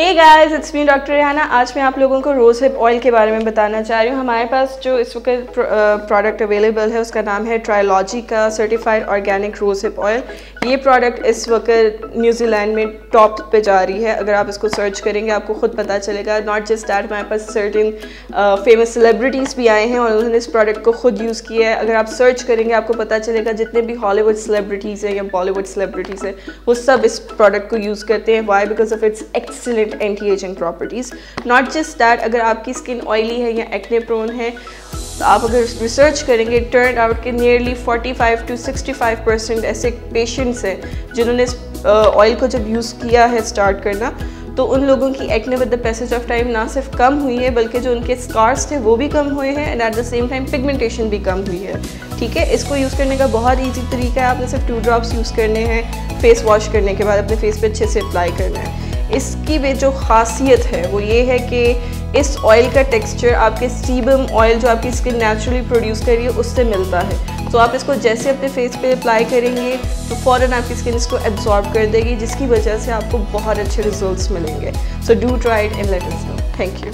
Hey guys it's me doctor Rehana आज मैं आप लोगों को रोज़ हिप ऑयल के बारे में बताना चाह रही हूँ। हमारे पास जो इस वक्त प्रोडक्ट अवेलेबल है, उसका नाम है ट्रायोलॉजी का certified organic rose hip oil ये प्रोडक्ट इस वक्त न्यूजीलैंड में टॉप पे जा रही है। अगर आप इसको सर्च करेंगे, आपको ख़ुद पता चलेगा। नॉट जस्ट डैट हमारे पास सर्टिन फ़ेमस सेलिब्रिटीज़ भी आए हैं और उन्होंने इस प्रोडक्ट को खुद यूज़ किया है। अगर आप सर्च करेंगे, आपको पता चलेगा, जितने भी हॉलीवुड सेलिब्रिटीज़ हैं या बॉलीवुड सेलिब्रिटीज़ हैं, वो सब इस प्रोडक्ट को यूज़ करते हैं। Why because of its excellent excellent anti ageing properties not just that अगर आपकी स्किन ऑयली है या एक्ने प्रोन है तो आप अगर रिसर्च करेंगे टर्न आउट के नियरली 45 टू 65 परसेंट ऐसे पेशेंट्स हैं जिन्होंने ऑयल को जब यूज़ किया है स्टार्ट करना तो उन लोगों की acne with the passage of time ना सिर्फ़ कम हुई है, बल्कि जो उनके स्कार्स थे वो भी कम हुए हैं and at the same time pigmentation भी कम हुई है। ठीक है? इसको यूज़ करने का बहुत ईजी तरीका है। आपने सिर्फ़ टू ड्रॉप्स यूज़ करने हैं फेस वॉश करने के बाद अपने फेस पे अच्छे से अप्लाई करना है। इसकी भी जो खासियत है, वो ये है कि इस ऑयल का टेक्सचर आपके सीबम ऑयल जो आपकी स्किन नेचुरली प्रोड्यूस कर रही है, उससे मिलता है। तो आप इसको जैसे अपने फेस पे अप्लाई करेंगे तो फ़ौर आपकी स्किन इसको एब्जॉर्ब कर देगी, जिसकी वजह से आपको बहुत अच्छे रिज़ल्ट मिलेंगे। So do try it and let know thank you